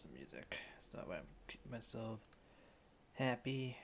some music. So that way I'm keep myself happy.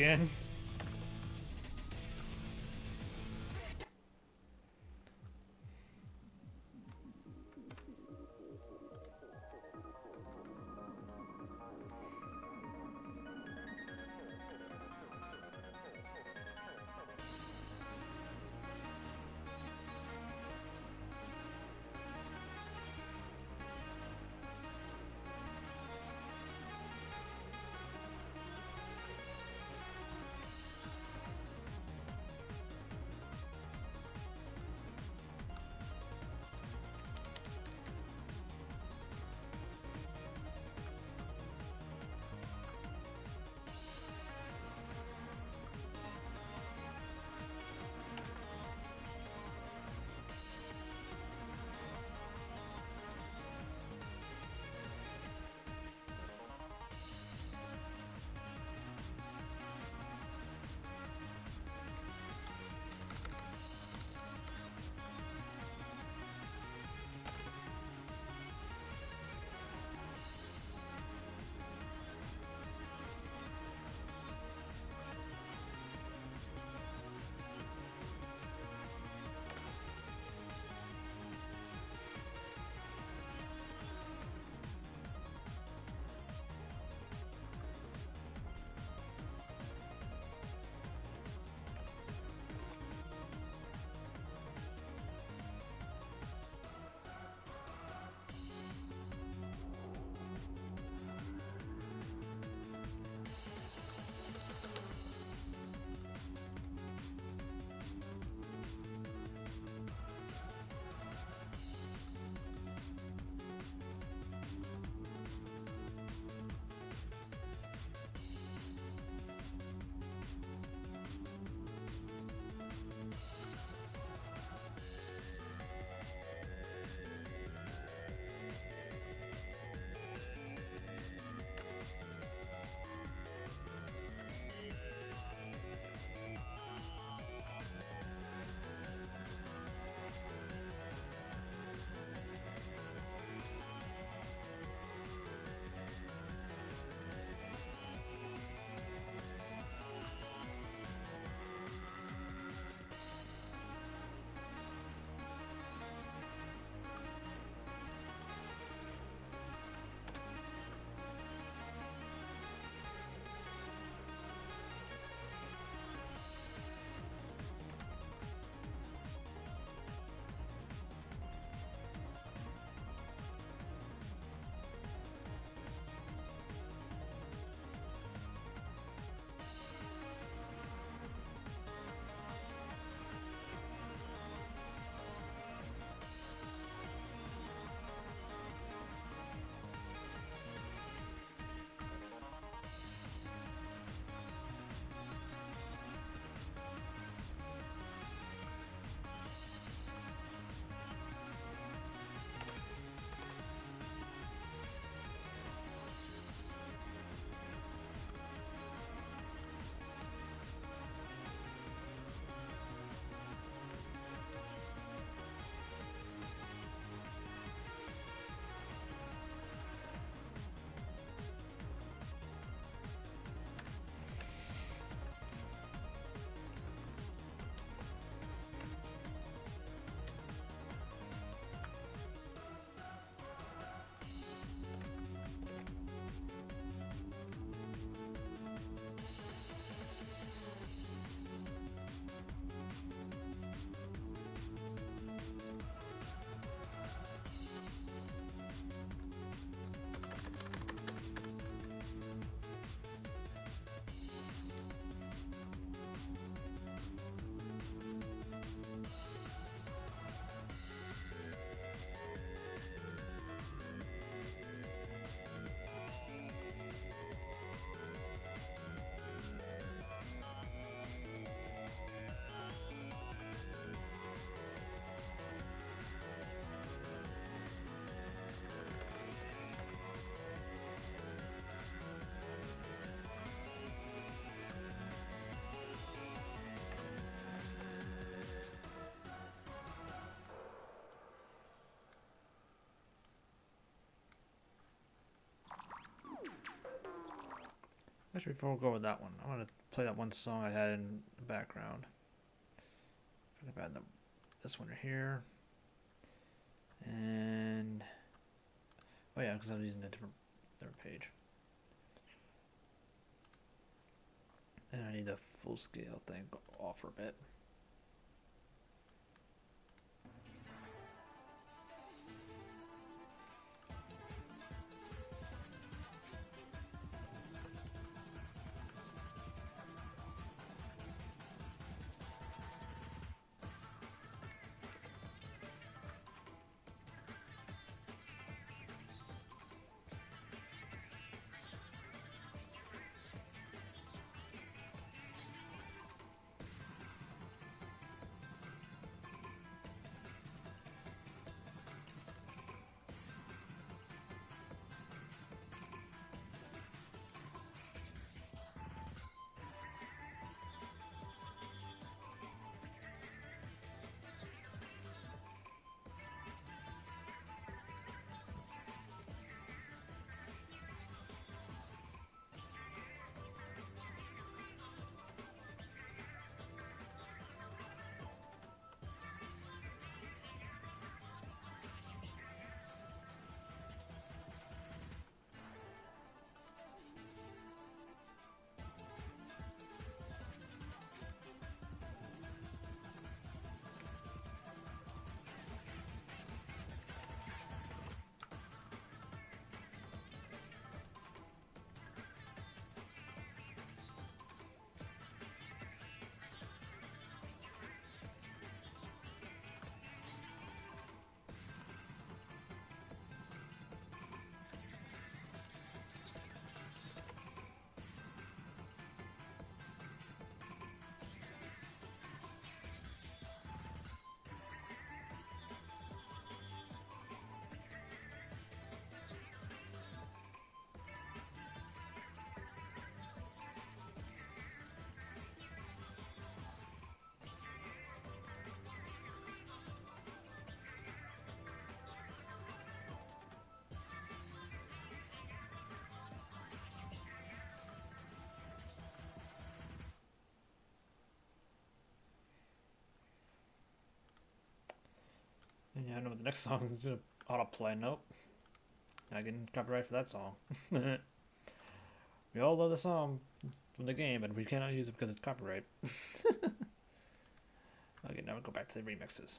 Again. Actually, before we go with that one, I want to play that one song I had in the background. The, this one here. And oh yeah, because I was using a different different page. And I need the full scale thing off for a bit. Yeah, I know the next song is gonna autoplay. Nope. I get copyright for that song. we all love the song from the game, but we cannot use it because it's copyright. okay, now we go back to the remixes.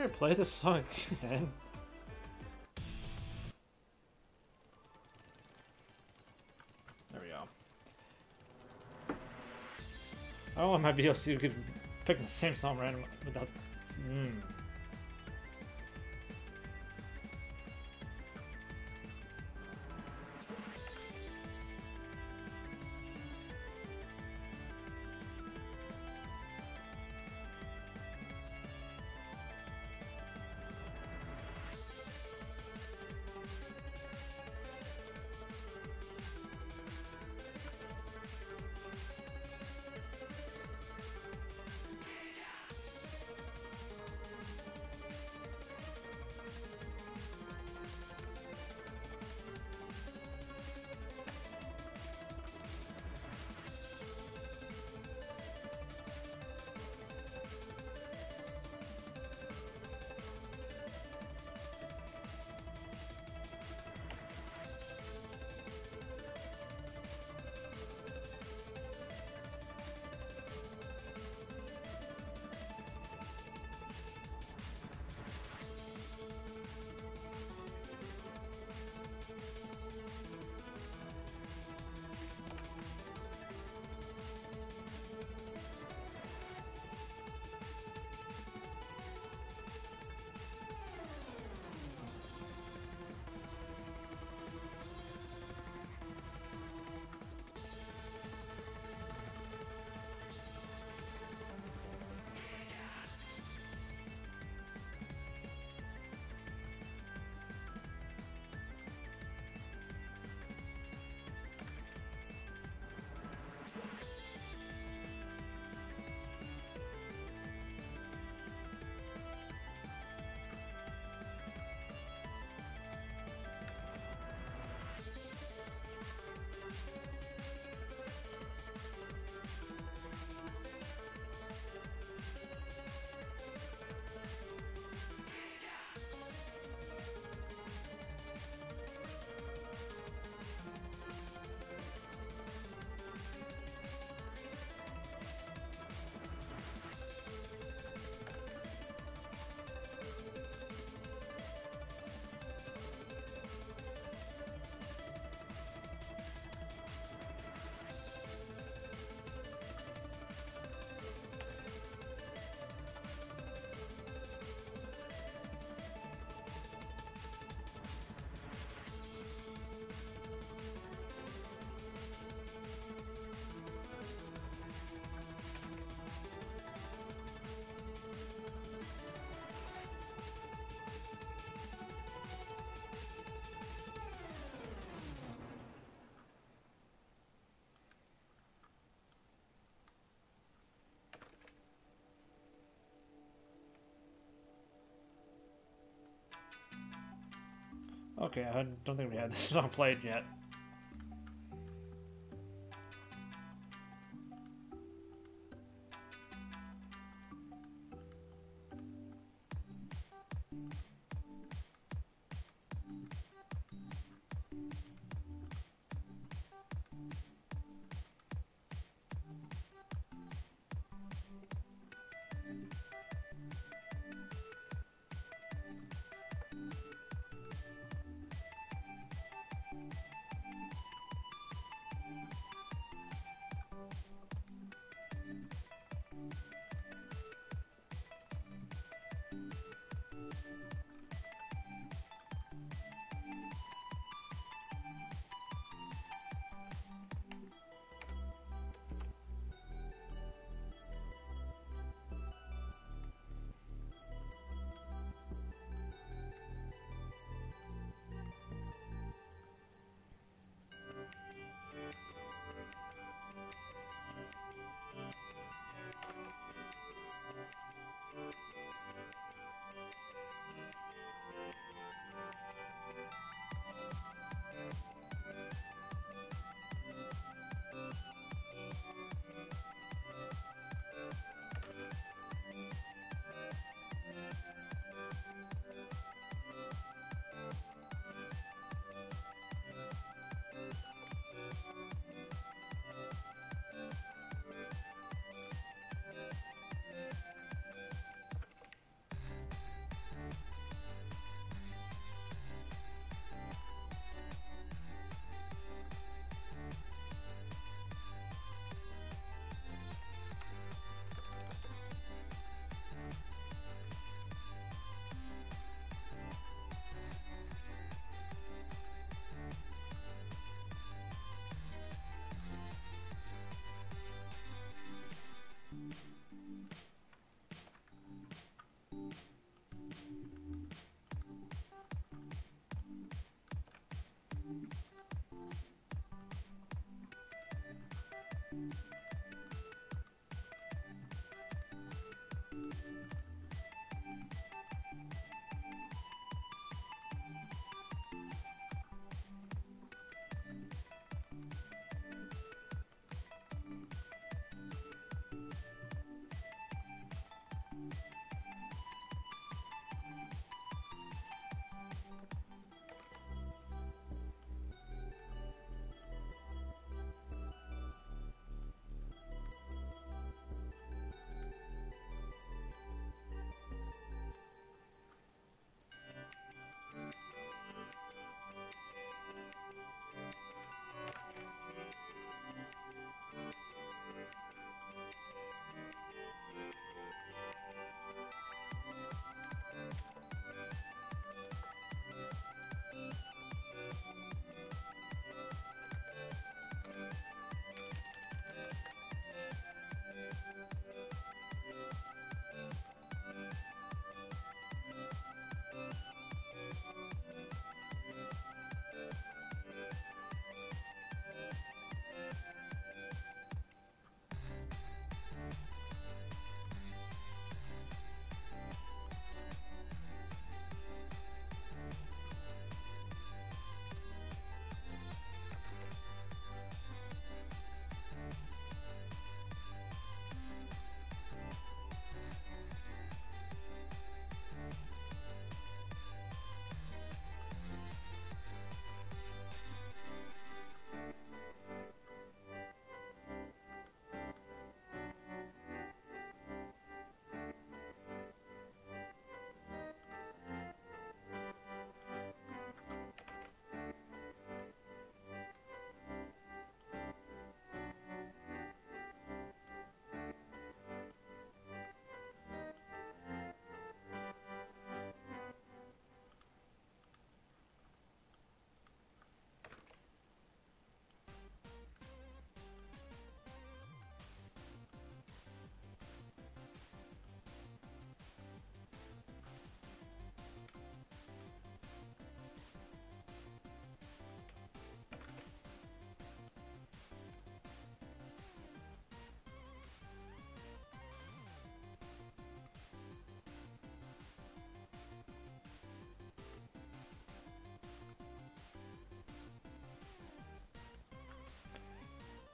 me play this song again? There we go. I don't want my videos so you could pick the same song random without. Mm. Okay, I don't think we had this song played yet.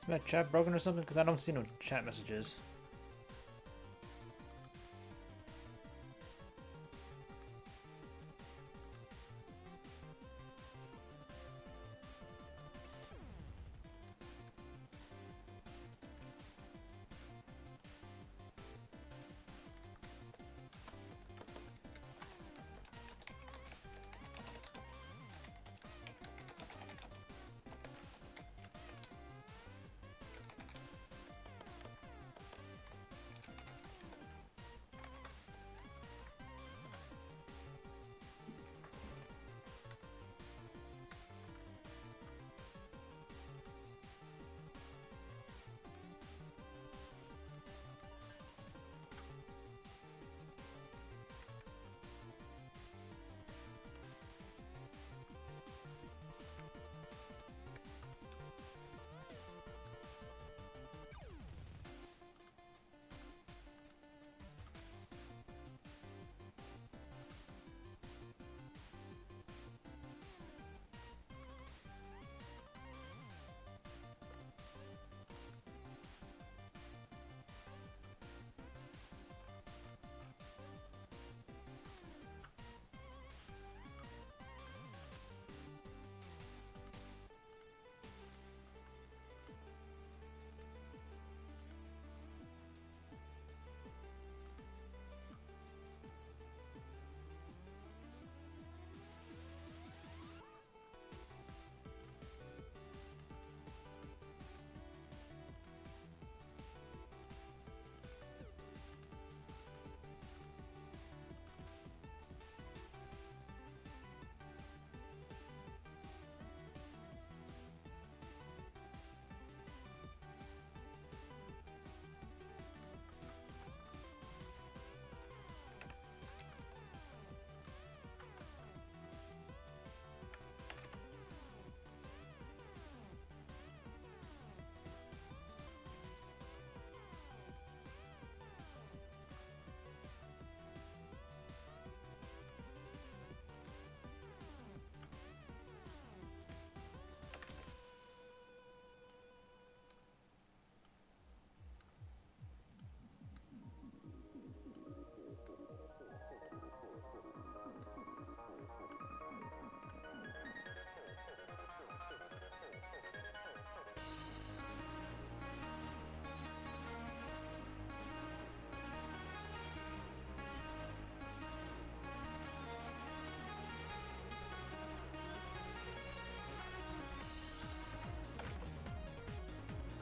Is my chat broken or something? Because I don't see no chat messages.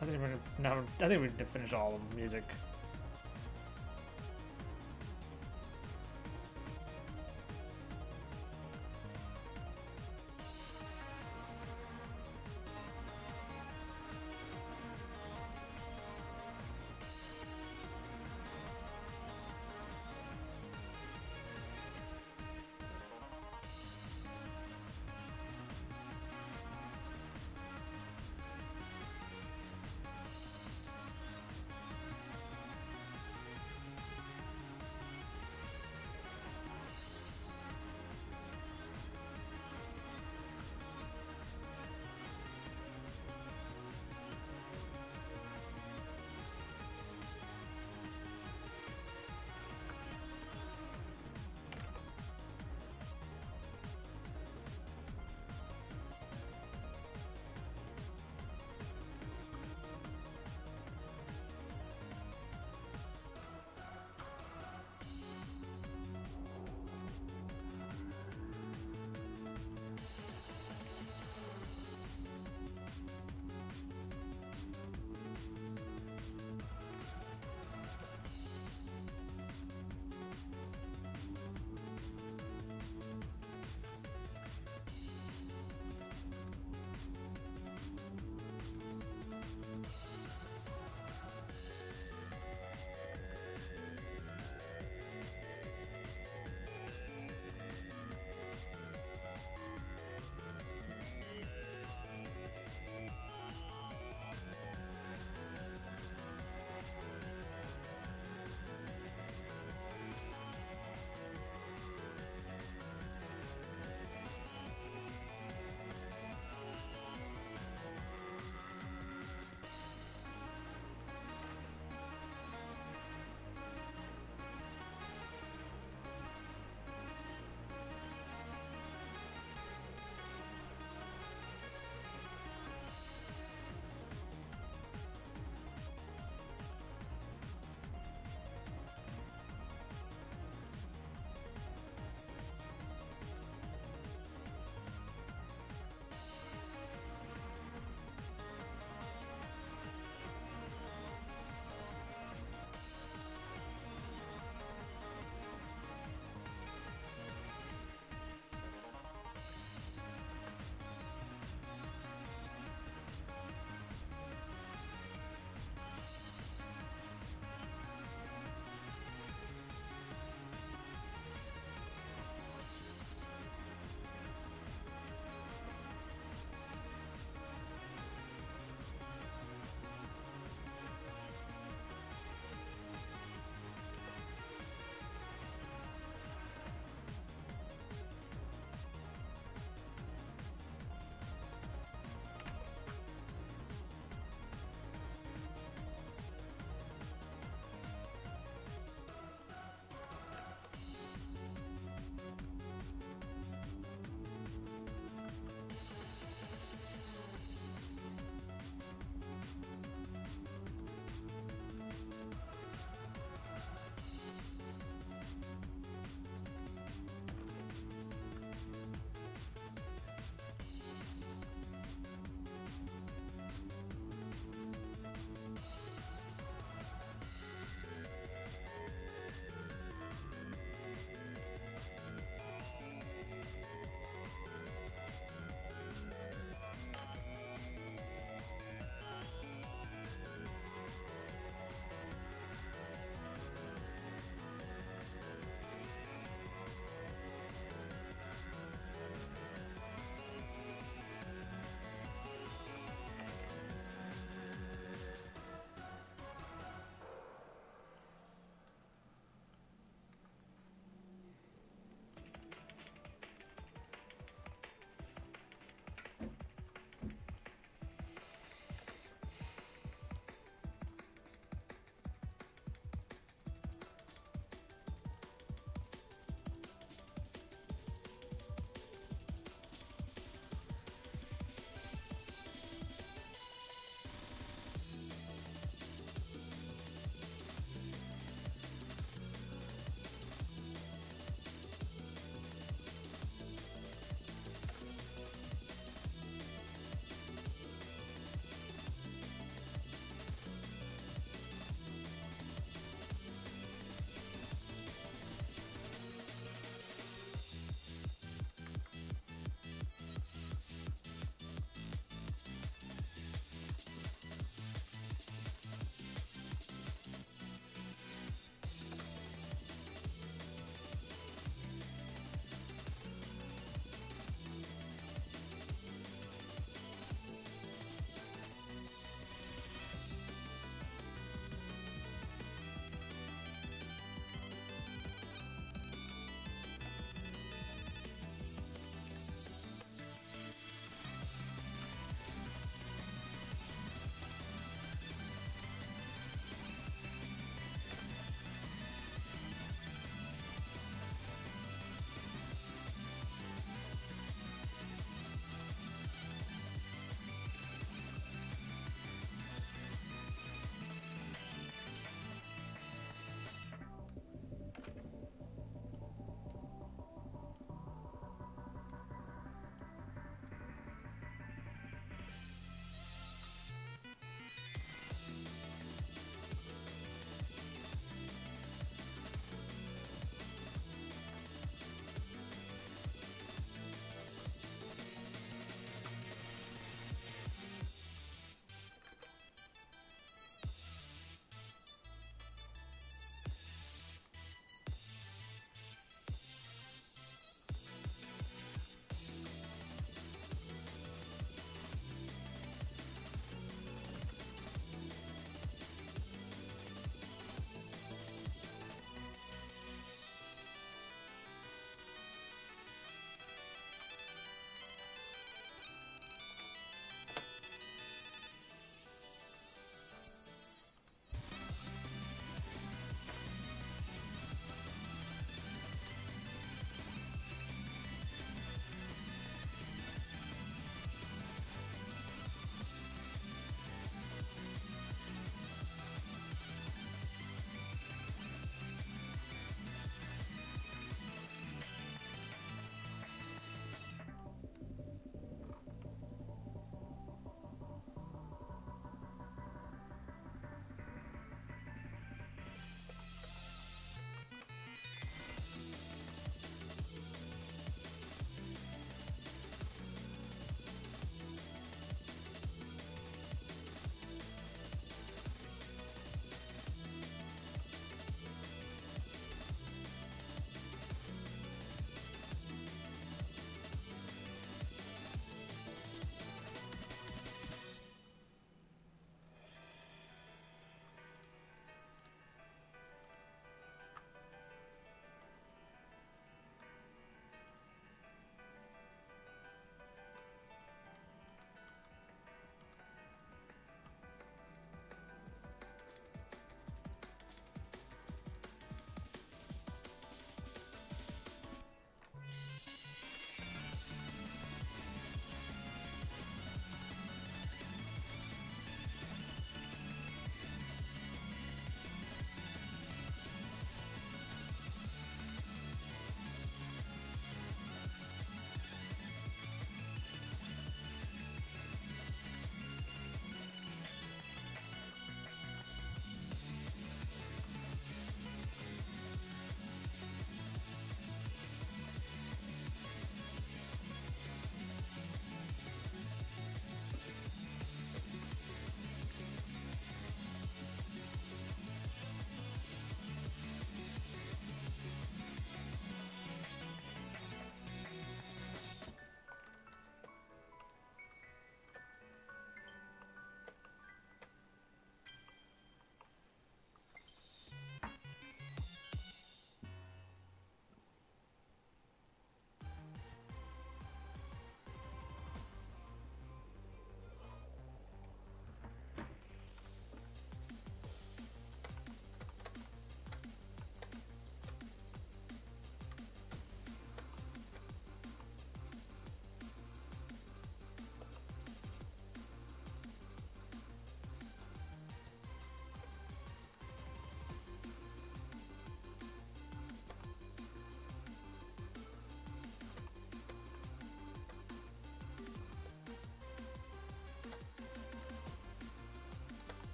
I think we're gonna, no, I think we need to finish all the music.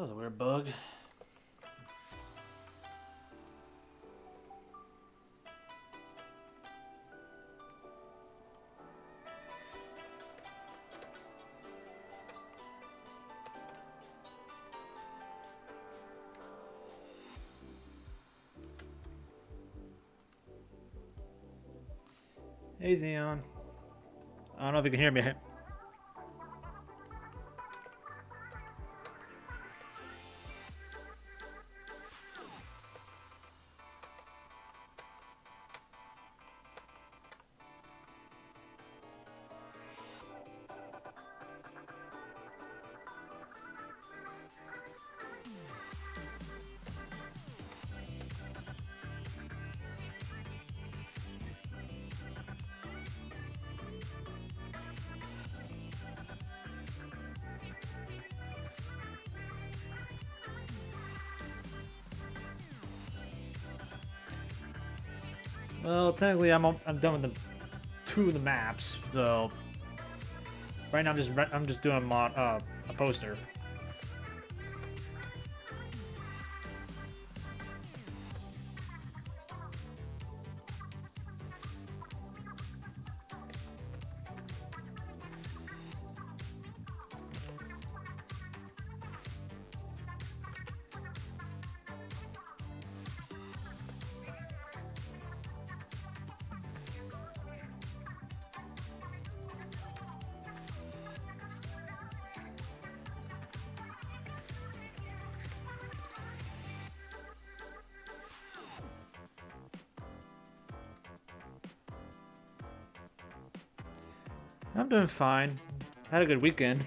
That was a weird bug. Hey, Xeon. I don't know if you can hear me. Technically, I'm I'm done with the two of the maps. So right now, I'm just I'm just doing a mod uh, a poster. I'm doing fine. Had a good weekend.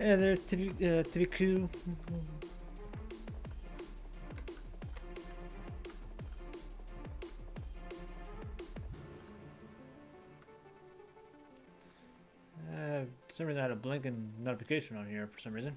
Uh, TVQ. Uh, for some reason I had a blinking notification on here for some reason.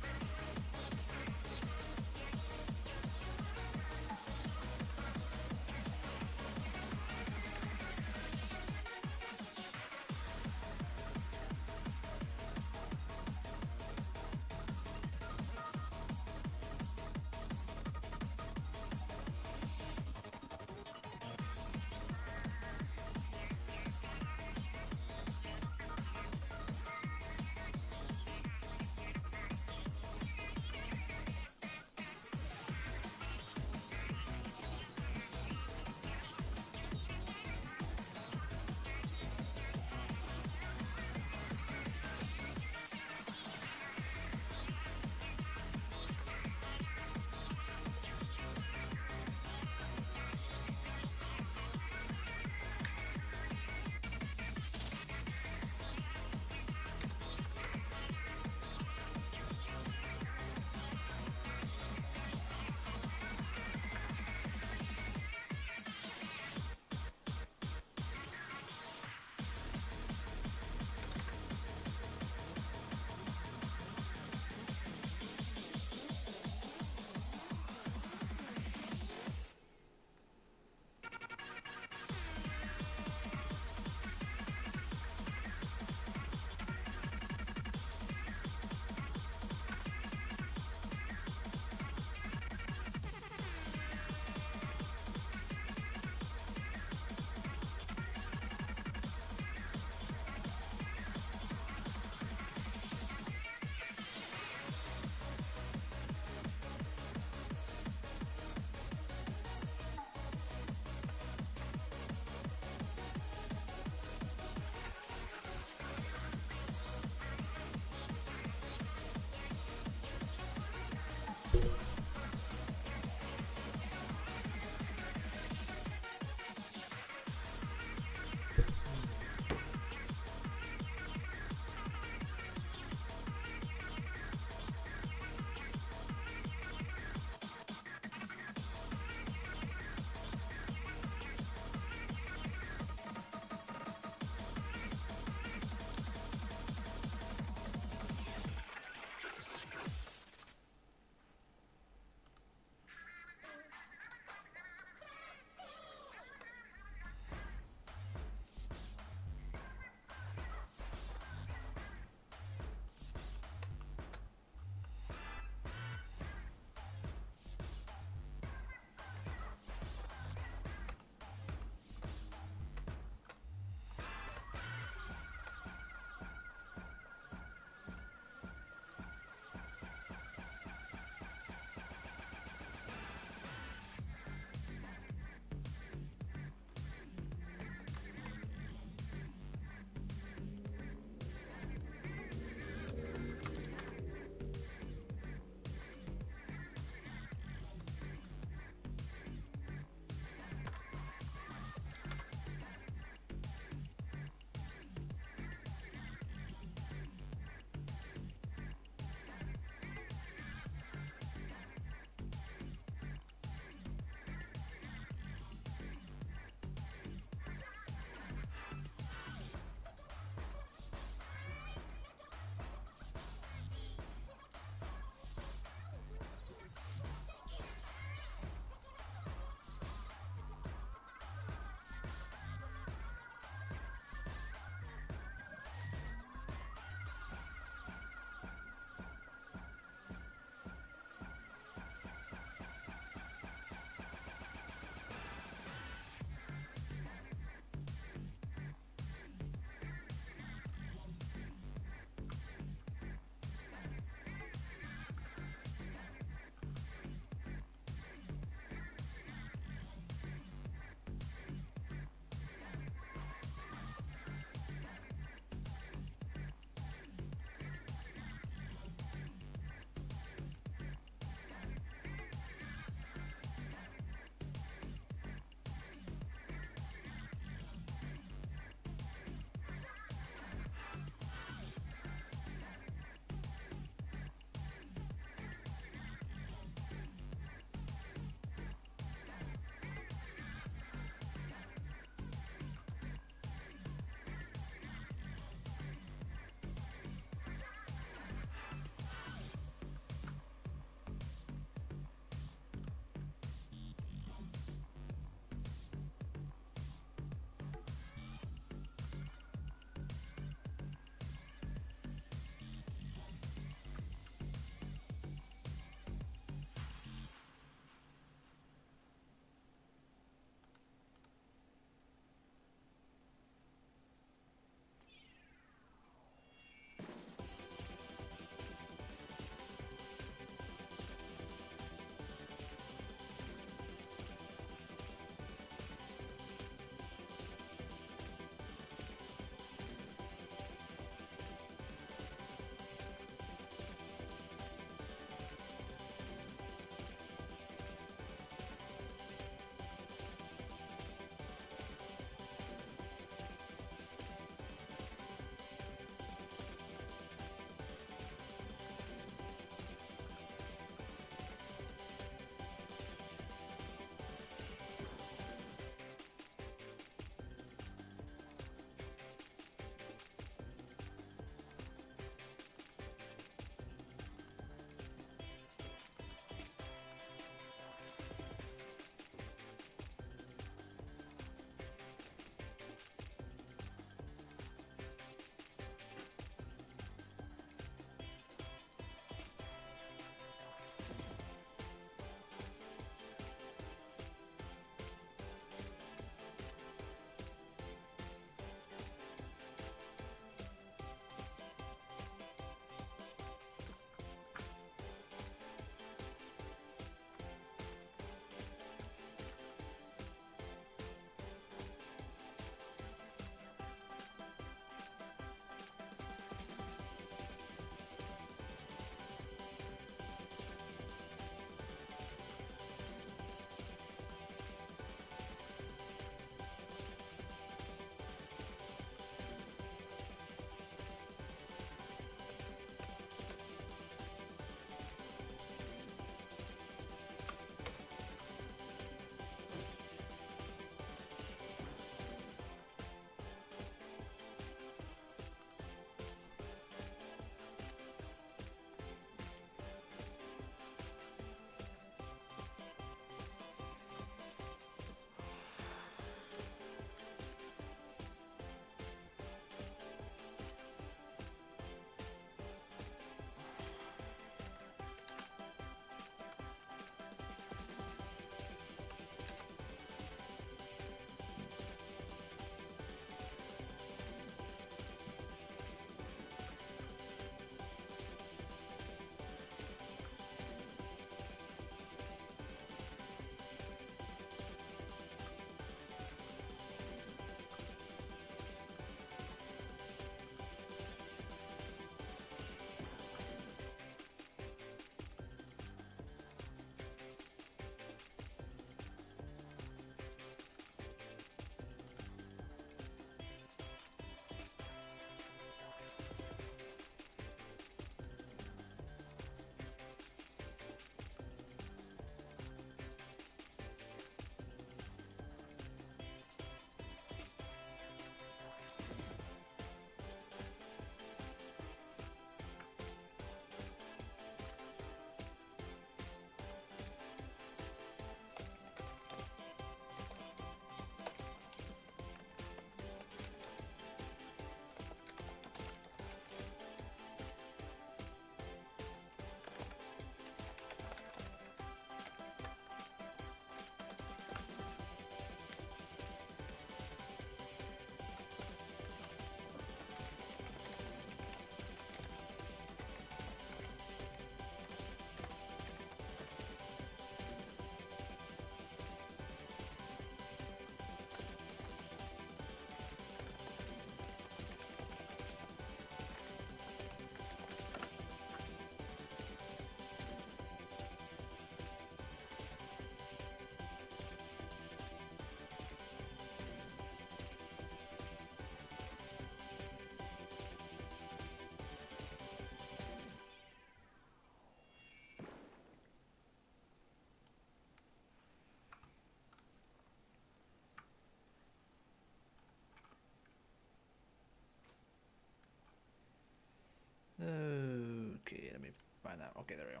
Okay, there we go.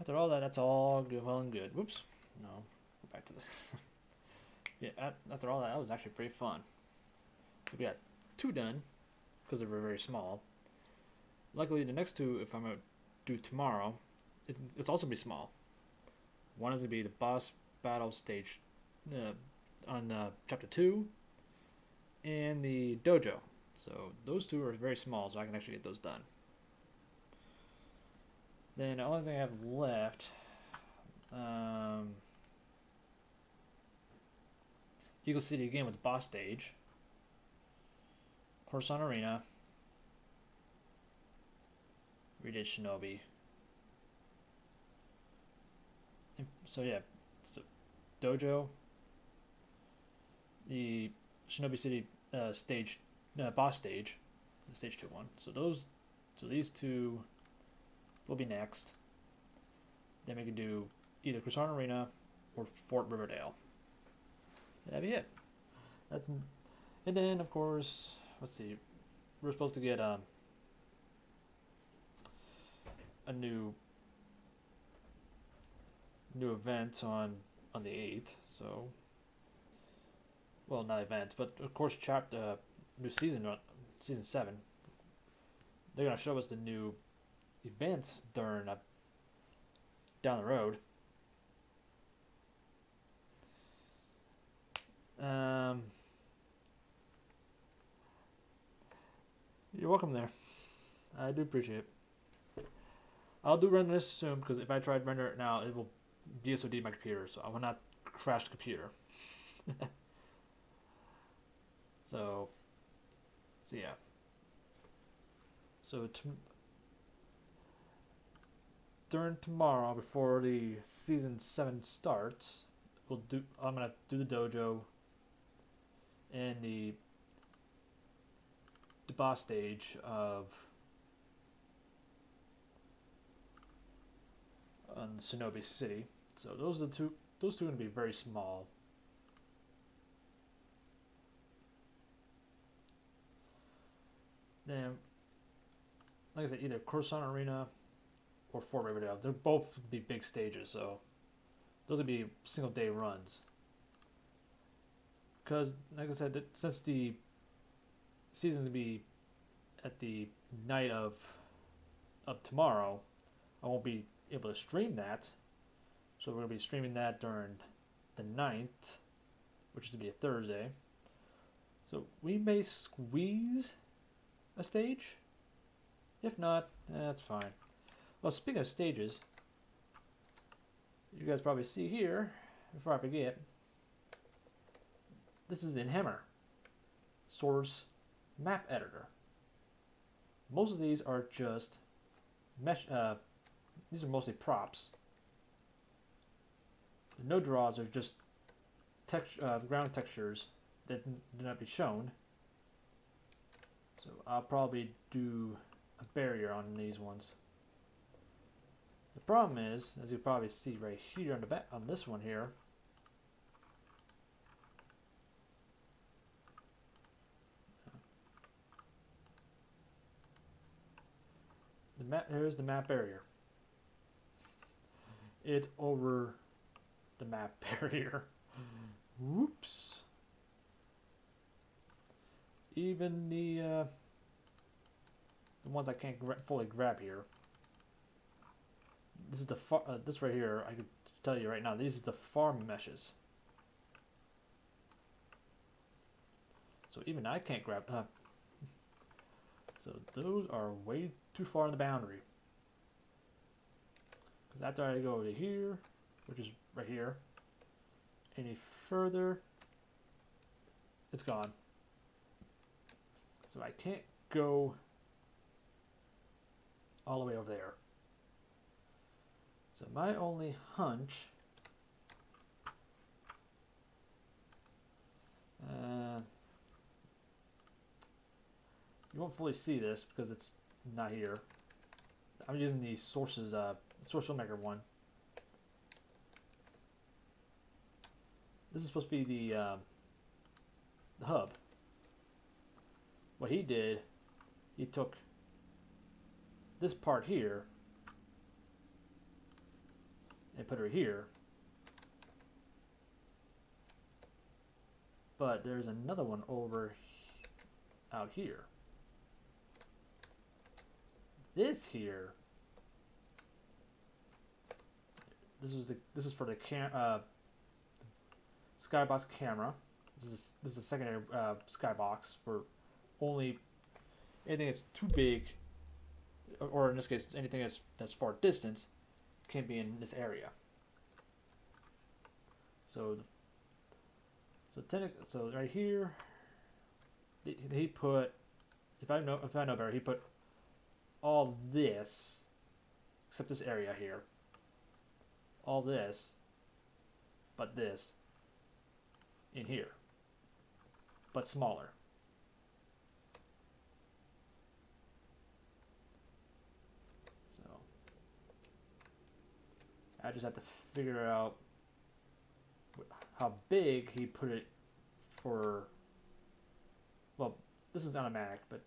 After all that, that's all good, well and good. Whoops. No. Go back to the... yeah, after all that, that was actually pretty fun. So we got two done, because they were very small. Luckily, the next two, if I'm going to do tomorrow, it's, it's also be small. One is going to be the boss battle stage uh, on uh, chapter 2 and the dojo. So those two are very small, so I can actually get those done. Then the only thing I have left, um, Eagle City again with boss stage, Coruscant Arena, we Shinobi. So yeah, so Dojo, the Shinobi City uh, stage, uh, boss stage, the stage two one. So those, so these two will be next. Then we can do either Coruscant Arena or Fort Riverdale. That'd be it. That's, and then of course, let's see, we're supposed to get um a new new event on on the 8th so well not event but of course chapter uh, new season uh, season 7 they're gonna show us the new event during uh, down the road um you're welcome there I do appreciate it I'll do render this soon because if I try to render it now, it will BSOD my computer, so I will not crash the computer. so, so yeah. So tomorrow, before the season seven starts, we'll do. I'm gonna do the dojo and the the boss stage of on Shinobi City. So those are the two. Those two are to be very small. Then, like I said, either Coruscant Arena or Fort Riverdale. They're both be big stages, so those would be single day runs. Because, like I said, since the season to be at the night of of tomorrow, I won't be able to stream that. So we're to be streaming that during the 9th, which is to be a Thursday. So we may squeeze a stage. If not, that's fine. Well, speaking of stages, you guys probably see here, before I forget, this is in Hammer, Source Map Editor. Most of these are just mesh, uh, these are mostly props. The no draws are just text, uh, ground textures that do not be shown. So I'll probably do a barrier on these ones. Problem is, as you probably see right here on the back on this one here, the map here's the map barrier it over the map barrier. Whoops. Even the uh, the ones I can't gra fully grab here. This is the far, uh, this right here. I can tell you right now. These are the farm meshes. So even I can't grab. Uh, so those are way too far in the boundary. Because after I go over here, which is right here, any further, it's gone. So I can't go all the way over there. So my only hunch uh, you won't fully see this because it's not here. I'm using these sources uh, Source Filmmaker 1. This is supposed to be the, uh, the hub. What he did, he took this part here and put her here. But there's another one over out here. This here. This is the this is for the cam uh, skybox camera. This is this is a secondary uh, skybox for only anything that's too big, or- or in this case, anything that's that's far distance, can be in this area. So, so technic, so right here, he, he put, if I know if I know better, he put all this, except this area here. All this, but this, in here, but smaller. So I just have to figure out how big he put it for. Well, this is automatic, but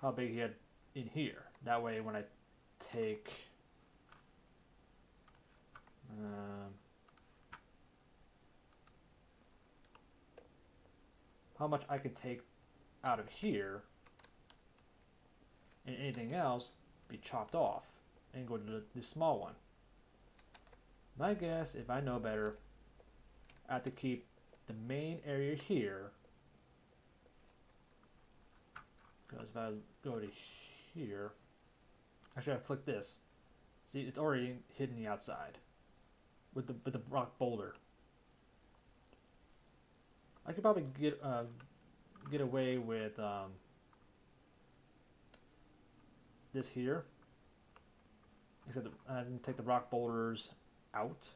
how big he had in here. That way, when I take. Um, how much I could take out of here and anything else be chopped off and go to the, the small one. My guess, if I know better, I have to keep the main area here. Because if I go to here, actually I click this. See, it's already hidden the outside with the with the rock boulder. I could probably get uh, get away with um, this here. Except I didn't take the rock boulders out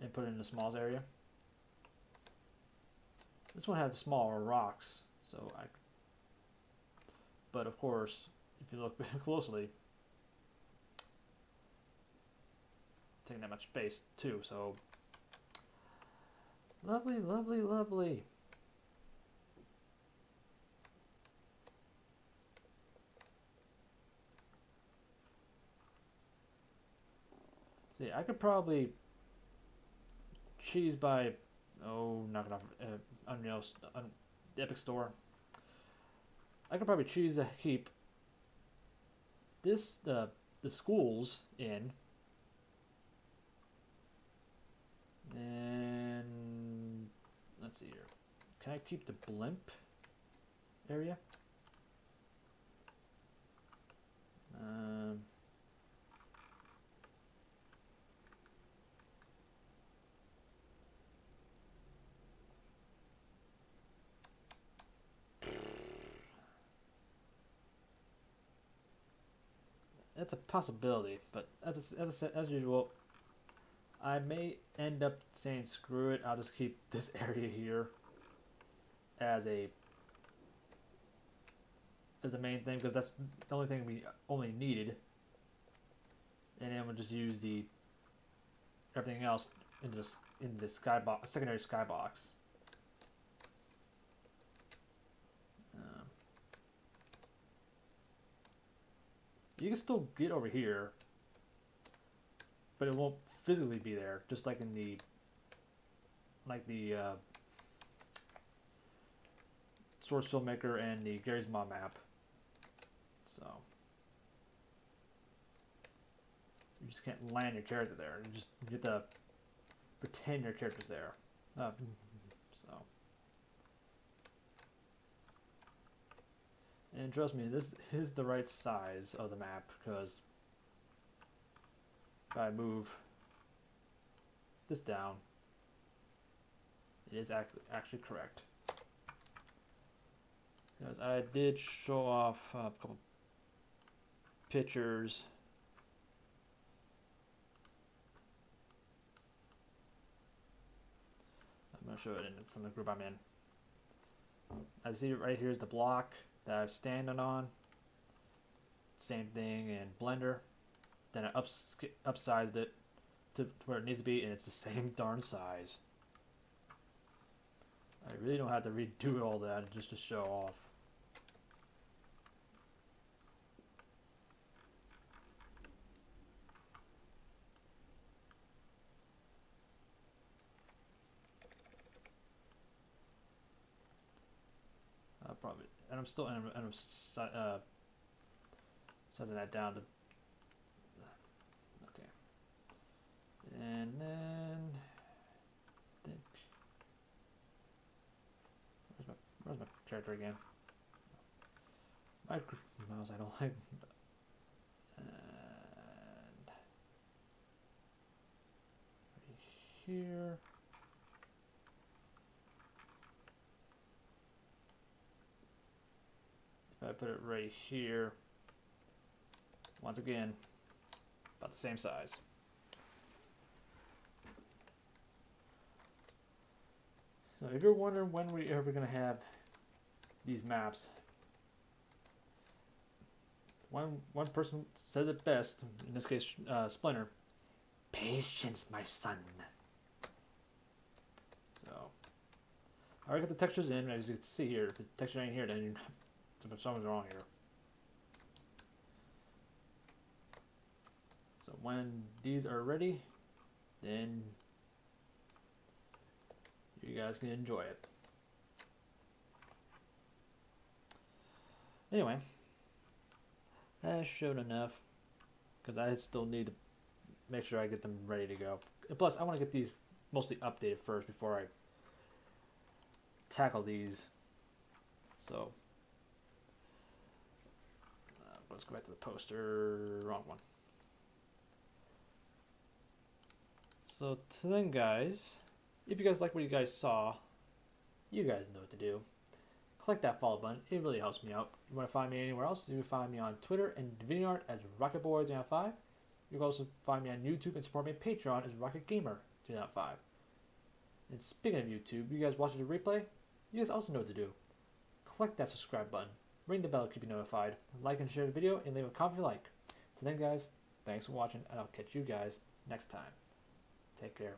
and put it in the smalls area. This one has smaller rocks, so I. But of course, if you look closely, taking that much space too. So lovely, lovely, lovely. See, I could probably cheese by oh, it off. Uh, Unreal, un, Epic Store. I could probably choose to keep this the the schools in, and let's see here. Can I keep the blimp area? Um. It's a possibility, but as as as usual, I may end up saying screw it. I'll just keep this area here as a as the main thing because that's the only thing we only needed, and then we'll just use the everything else in this in the skybox secondary skybox. You can still get over here, but it won't physically be there, just like in the like the uh, Source Filmmaker and the Garry's Mod map. So you just can't land your character there. You just have to pretend your character's there. Uh, so. And trust me, this is the right size of the map because if I move this down, it is act- actually correct. Because I did show off a couple pictures. I'm going to show it in, from the group I'm in. I see right here is the block that I'm standing on. Same thing in Blender. Then I ups upsized it to where it needs to be and it's the same darn size. I really don't have to redo all that just to show off. I'll probably and I'm still, and I'm, and I'm uh, sizing that down to, okay. And then, I think, where's my, where's my character again? My mouse I don't like. And here. I put it right here, once again, about the same size. So if you're wondering when we are ever gonna have these maps, one one person says it best. In this case, uh, Splinter. Patience, my son. So, I already got the textures in. As you can see here, if the texture ain't here, then you- something's wrong here. So when these are ready, then you guys can enjoy it. Anyway, I showed enough because I still need to make sure I get them ready to go. And plus, I want to get these mostly updated first before I tackle these. So let's go back to the poster. Wrong one. So to then, guys, if you guys like what you guys saw, you guys know what to do. Click that follow button. It really helps me out. You want to find me anywhere else? You can find me on Twitter and DeviantArt as RocketBoy5. You can also find me on YouTube and support me on Patreon as RocketGamer2005. And speaking of YouTube, you guys watching the replay, you guys also know what to do. Click that subscribe button, ring the bell to keep you notified, like and share the video, and leave a comment if you like. So then, guys, thanks for watching, and I'll catch you guys next time. Take care.